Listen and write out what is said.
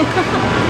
ハハハハ!